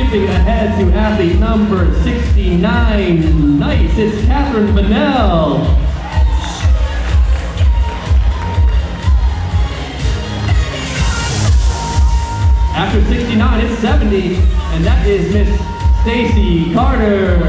Skipping ahead to athlete number 69. Nice, it's Kathryn Bunnell. After 69, it's 70, and that is Miss Stacy Carter.